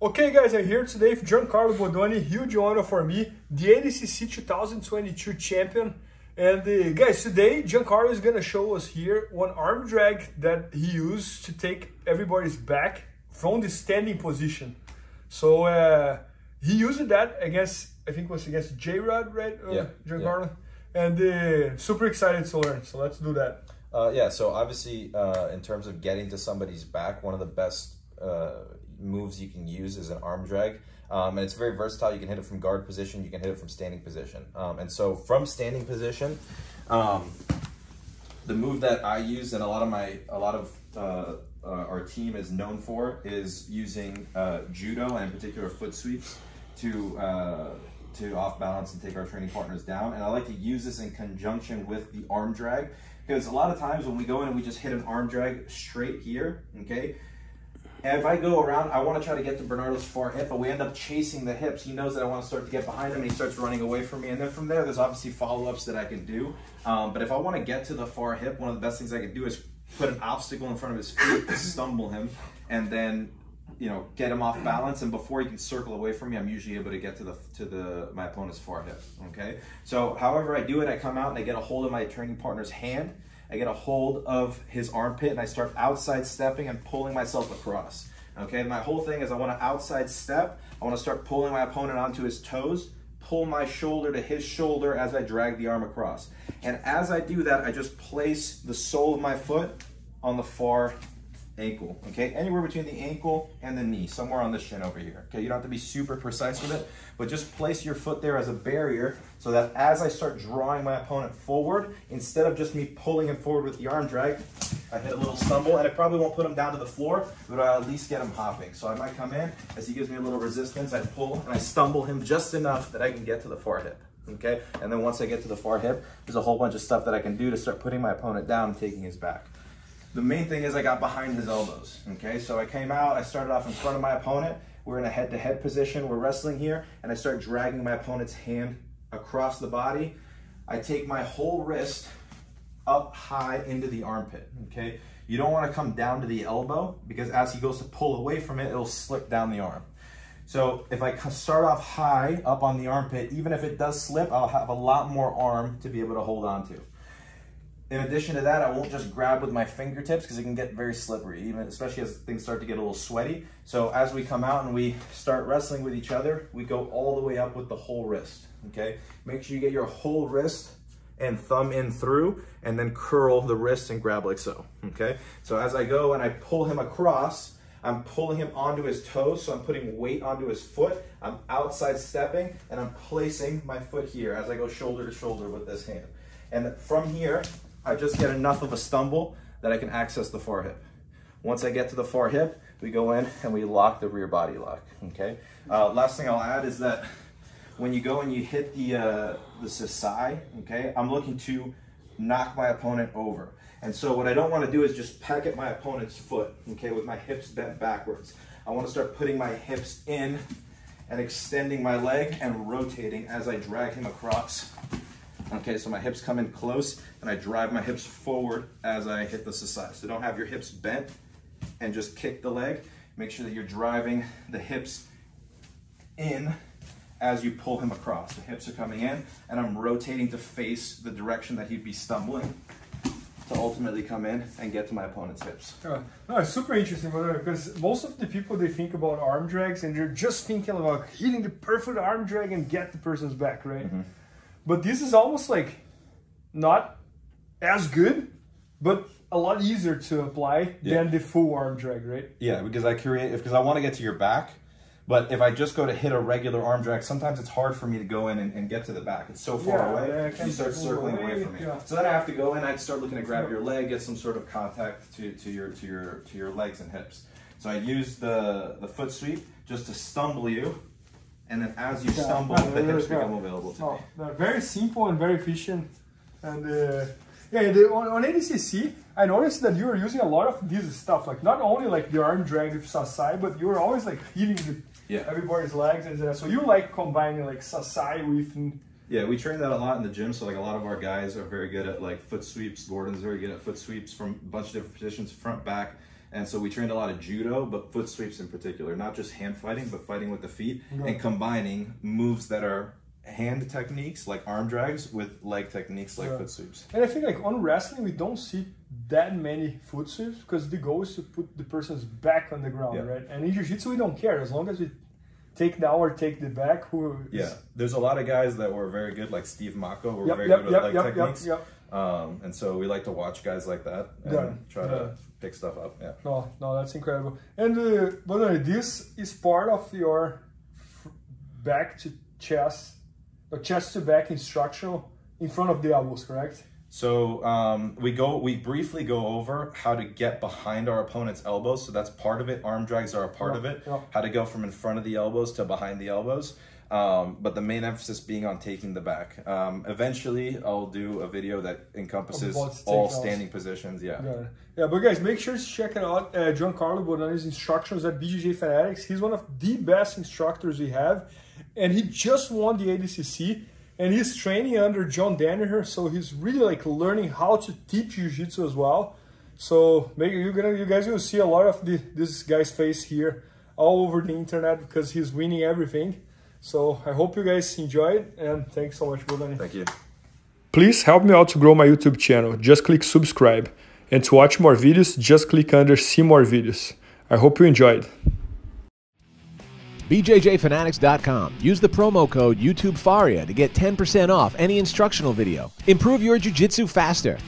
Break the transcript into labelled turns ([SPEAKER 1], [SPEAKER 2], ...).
[SPEAKER 1] Okay guys, I'm here today with Giancarlo Bodoni, huge honor for me, the ADCC 2022 champion. And uh, guys, today Giancarlo is gonna show us here one arm drag that he used to take everybody's back from the standing position. So uh, he used that against, I think it was against J-Rod, right? Uh,
[SPEAKER 2] Yeah,
[SPEAKER 1] Giancarlo? And uh, super excited to learn, so let's do that.
[SPEAKER 2] Uh, yeah, so obviously, uh, in terms of getting to somebody's back, one of the best uh, moves you can use is an arm drag. Um, and it's very versatile. You can hit it from guard position, you can hit it from standing position. Um, and so, from standing position, um, the move that I use and a lot of my, a lot of uh, uh, our team is known for is using uh, judo and in particular foot sweeps to uh, to off balance and take our training partners down. And I like to use this in conjunction with the arm drag because a lot of times when we go in and we just hit an arm drag straight here, okay. If I go around, I want to try to get to Bernardo's far hip, but we end up chasing the hips. He knows that I want to start to get behind him, and he starts running away from me. And then from there, there's obviously follow-ups that I can do. Um, but if I want to get to the far hip, one of the best things I can do is put an obstacle in front of his feet to stumble him, and then you know get him off balance. And before he can circle away from me, I'm usually able to get to the to the my opponent's far hip. Okay. So however I do it, I come out and I get a hold of my training partner's hand. I get a hold of his armpit and I start outside stepping and pulling myself across. Okay, my whole thing is I want to outside step. I want to start pulling my opponent onto his toes, pull my shoulder to his shoulder as I drag the arm across. And as I do that, I just place the sole of my foot on the far ankle, okay? Anywhere between the ankle and the knee, somewhere on the shin over here, okay? You don't have to be super precise with it, but just place your foot there as a barrier so that as I start drawing my opponent forward, instead of just me pulling him forward with the arm drag, I hit a little stumble, and it probably won't put him down to the floor, but I'll at least get him hopping. So I might come in, as he gives me a little resistance, I pull and I stumble him just enough that I can get to the far hip, okay? And then once I get to the far hip, there's a whole bunch of stuff that I can do to start putting my opponent down and taking his back. The main thing is I got behind his elbows, okay? So I came out, I started off in front of my opponent. We're in a head-to-head position, we're wrestling here, and I start dragging my opponent's hand across the body. I take my whole wrist up high into the armpit, okay? You don't wanna come down to the elbow because as he goes to pull away from it, it'll slip down the arm. So if I start off high up on the armpit, even if it does slip, I'll have a lot more arm to be able to hold on to. In addition to that, I won't just grab with my fingertips because it can get very slippery, even especially as things start to get a little sweaty. So as we come out and we start wrestling with each other, we go all the way up with the whole wrist, okay? Make sure you get your whole wrist and thumb in through and then curl the wrist and grab like so, okay? So as I go and I pull him across, I'm pulling him onto his toes, so I'm putting weight onto his foot. I'm outside stepping and I'm placing my foot here as I go shoulder to shoulder with this hand. And from here, I just get enough of a stumble that I can access the far hip. Once I get to the far hip, we go in and we lock the rear body lock, okay? Uh, last thing I'll add is that when you go and you hit the, uh, the sasae, okay, I'm looking to knock my opponent over. And so what I don't want to do is just peck at my opponent's foot, okay, with my hips bent backwards. I want to start putting my hips in and extending my leg and rotating as I drag him across Okay, so my hips come in close and I drive my hips forward as I hit the sasae. So don't have your hips bent and just kick the leg. Make sure that you're driving the hips in as you pull him across. The hips are coming in and I'm rotating to face the direction that he'd be stumbling to ultimately come in and get to my opponent's hips.
[SPEAKER 1] Uh, no, it's super interesting because most of the people they think about arm drags and they're just thinking about hitting the perfect arm drag and get the person's back, right? Mm -hmm. But this is almost like not as good, but a lot easier to apply yeah. than the full arm drag, right?
[SPEAKER 2] Yeah, because I create because I want to get to your back. But if I just go to hit a regular arm drag, sometimes it's hard for me to go in and, and get to the back. It's so far
[SPEAKER 1] yeah,
[SPEAKER 2] away,
[SPEAKER 1] yeah,
[SPEAKER 2] you start circling away, away from me. So then I have to go in. I start looking to grab your leg, get some sort of contact to, to your to your to your legs and hips. So I use the the foot sweep just to stumble you, and then as you stumble, the hips become available to
[SPEAKER 1] no,
[SPEAKER 2] me.
[SPEAKER 1] Very simple and very efficient. And uh, yeah, the, on, on ADCC, I noticed that you were using a lot of this stuff, like not only like the arm drag with Sasae, but you were always like hitting the,
[SPEAKER 2] yeah.
[SPEAKER 1] everybody's legs. And uh, so you like combining like Sasae with.
[SPEAKER 2] Yeah, we train that a lot in the gym. So like a lot of our guys are very good at like foot sweeps. Gordon's very good at foot sweeps from a bunch of different positions, front, back. And so we trained a lot of judo, but foot sweeps in particular, not just hand fighting, but fighting with the feet and combining moves that are hand techniques like arm drags with leg techniques like foot sweeps.
[SPEAKER 1] And I think like on wrestling, we don't see that many foot sweeps because the goal is to put the person's back on the ground,
[SPEAKER 2] Yeah.
[SPEAKER 1] right? And in jiu-jitsu, we don't care as long as we take down or take the back. Who?
[SPEAKER 2] Yeah, there's a lot of guys that were very good, like Steve Mocco, were
[SPEAKER 1] Yep,
[SPEAKER 2] very
[SPEAKER 1] yep,
[SPEAKER 2] good
[SPEAKER 1] yep,
[SPEAKER 2] leg
[SPEAKER 1] yep,
[SPEAKER 2] techniques. Um, and so we like to watch guys like that and
[SPEAKER 1] Yeah,
[SPEAKER 2] try
[SPEAKER 1] yeah.
[SPEAKER 2] to pick stuff up. Yeah.
[SPEAKER 1] No, no, that's incredible. And uh, but uh, this is part of your back to chest, or chest to back instructional in front of the elbows, correct?
[SPEAKER 2] So um, we go, we briefly go over how to get behind our opponent's elbows. So that's part of it. Arm drags are a part
[SPEAKER 1] Yeah,
[SPEAKER 2] of it.
[SPEAKER 1] yeah.
[SPEAKER 2] How to go from in front of the elbows to behind the elbows. Um, but the main emphasis being on taking the back. Um, eventually, I'll do a video that encompasses all standing positions. Yeah.
[SPEAKER 1] Yeah. Yeah, but guys, make sure to check it out. Uh, Giancarlo Bodoni's instructions at BJJ Fanatics. He's one of the best instructors we have, and he just won the ADCC. And he's training under John Danaher, so he's really like learning how to teach jiu-jitsu as well. So maybe you're gonna, you guys will see a lot of the, this guy's face here all over the internet because he's winning everything. So I hope you guys enjoyed, and thanks so much, Bodoni.
[SPEAKER 2] Thank you.
[SPEAKER 1] Please help me out to grow my YouTube channel. Just click subscribe. And to watch more videos, just click under see more videos. I hope you enjoyed.
[SPEAKER 3] BJJFanatics.com. Use the promo code YouTubeFaria to get 10% off any instructional video. Improve your jiu-jitsu faster.